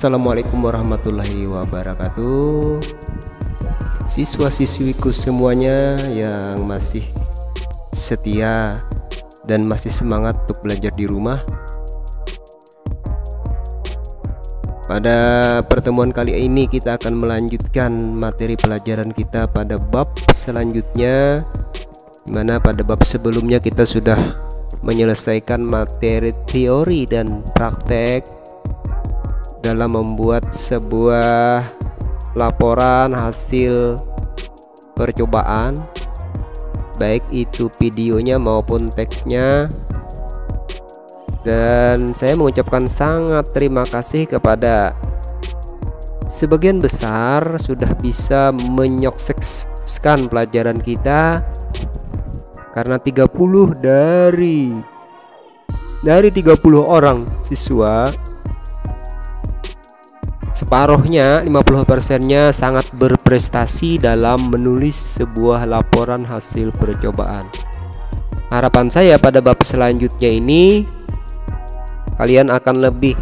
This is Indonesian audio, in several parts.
Assalamualaikum warahmatullahi wabarakatuh. Siswa-siswiku semuanya yang masih setia dan masih semangat untuk belajar di rumah Pada pertemuan kali ini kita akan melanjutkan materi pelajaran kita pada bab selanjutnya Di mana pada bab sebelumnya kita sudah menyelesaikan materi teori dan praktek dalam membuat sebuah laporan hasil percobaan baik itu videonya maupun teksnya. Dan saya mengucapkan sangat terima kasih kepada sebagian besar sudah bisa menyokseskan pelajaran kita karena 30 dari dari 30 orang siswa separuhnya 50 persennya sangat berprestasi dalam menulis sebuah laporan hasil percobaan harapan saya pada bab selanjutnya ini kalian akan lebih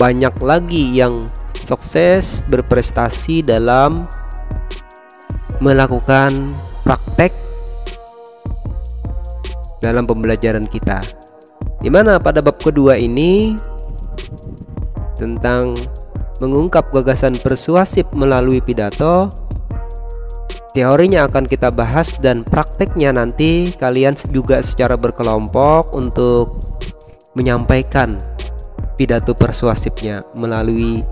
banyak lagi yang sukses berprestasi dalam melakukan praktek dalam pembelajaran kita. Di mana pada bab kedua ini tentang mengungkap gagasan persuasif melalui pidato. Teorinya akan kita bahas dan prakteknya nanti kalian juga secara berkelompok untuk menyampaikan pidato persuasifnya melalui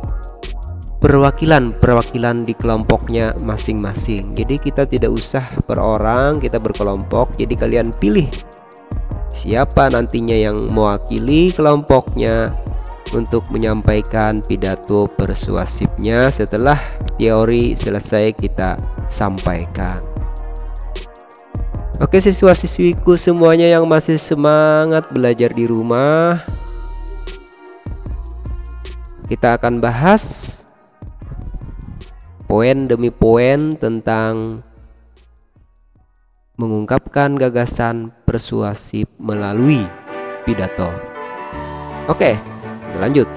perwakilan-perwakilan di kelompoknya masing-masing. Jadi kita tidak usah per orang, kita berkelompok. Jadi kalian pilih siapa nantinya yang mewakili kelompoknya untuk menyampaikan pidato persuasifnya setelah teori selesai kita sampaikan. Oke siswa-siswiku semuanya yang masih semangat belajar di rumah Kita akan bahas Poin demi poin tentang Mengungkapkan gagasan persuasif melalui pidato. Oke, kita lanjut.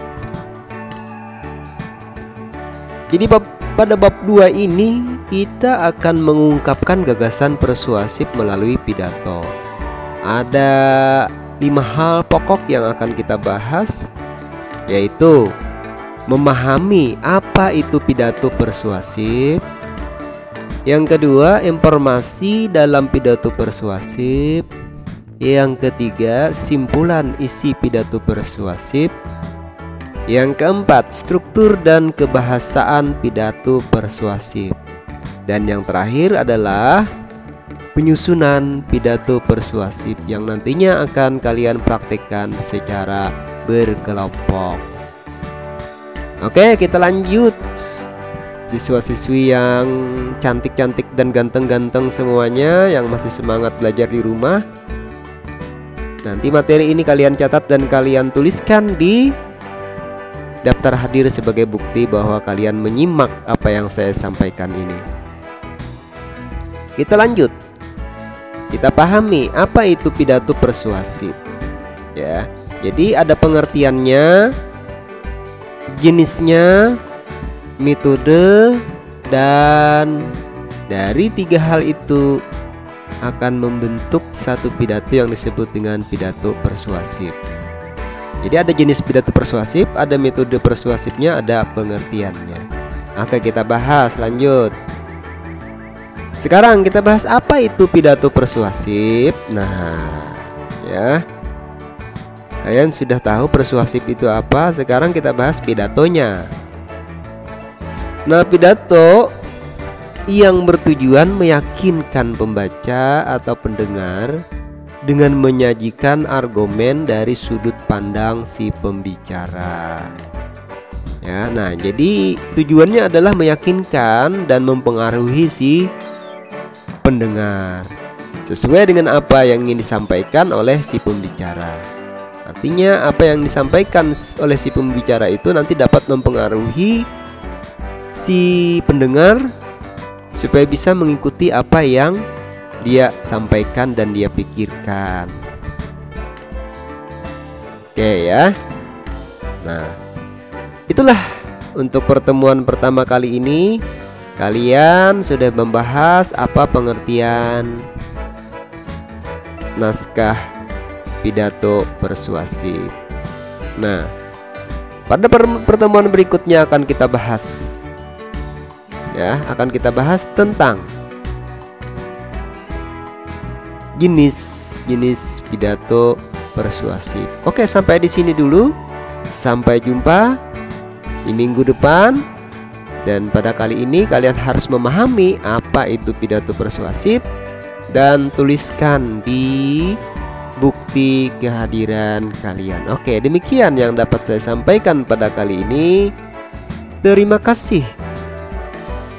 Jadi bab, pada bab 2 ini kita akan mengungkapkan gagasan persuasif melalui pidato. Ada lima hal pokok yang akan kita bahas yaitu memahami apa itu pidato persuasif, yang kedua, informasi dalam pidato persuasif. Yang ketiga, simpulan isi pidato persuasif. Yang keempat, struktur dan kebahasaan pidato persuasif. Dan yang terakhir adalah penyusunan pidato persuasif yang nantinya akan kalian praktekkan secara berkelompok. Oke, kita lanjut siswa-siswi yang cantik-cantik dan ganteng-ganteng semuanya yang masih semangat belajar di rumah. Nanti materi ini kalian catat dan kalian tuliskan di daftar hadir sebagai bukti bahwa kalian menyimak apa yang saya sampaikan ini. Kita lanjut. Kita pahami apa itu pidato persuasif. Ya. Jadi ada pengertiannya, jenisnya, metode dan dari tiga hal itu akan membentuk satu pidato yang disebut dengan pidato persuasif. Jadi ada jenis pidato persuasif, ada metode persuasifnya, ada pengertiannya. Oke, kita bahas lanjut. Sekarang kita bahas apa itu pidato persuasif. Nah, ya. Kalian sudah tahu persuasif itu apa? Sekarang kita bahas pidatonya. Nah, pidato yang bertujuan meyakinkan pembaca atau pendengar dengan menyajikan argumen dari sudut pandang si pembicara. Ya, nah jadi tujuannya adalah meyakinkan dan mempengaruhi si pendengar sesuai dengan apa yang ingin disampaikan oleh si pembicara. Artinya apa yang disampaikan oleh si pembicara itu nanti dapat mempengaruhi si pendengar supaya bisa mengikuti apa yang dia sampaikan dan dia pikirkan. Oke ya. Nah, itulah untuk pertemuan pertama kali ini kalian sudah membahas apa pengertian naskah pidato persuasif. Nah, pada pertemuan berikutnya akan kita bahas ya, akan kita bahas tentang jenis-jenis pidato persuasif. Oke, sampai di sini dulu. Sampai jumpa di minggu depan. Dan pada kali ini kalian harus memahami apa itu pidato persuasif dan tuliskan di bukti kehadiran kalian. Oke, demikian yang dapat saya sampaikan pada kali ini. Terima kasih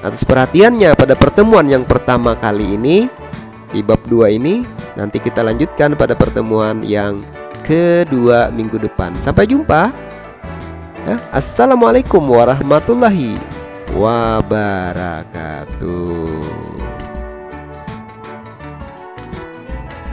atas perhatiannya pada pertemuan yang pertama kali ini di bab 2 ini. Nanti kita lanjutkan pada pertemuan yang kedua minggu depan. Sampai jumpa. Ya, Assalamualaikum warahmatullahi wabarakatuh.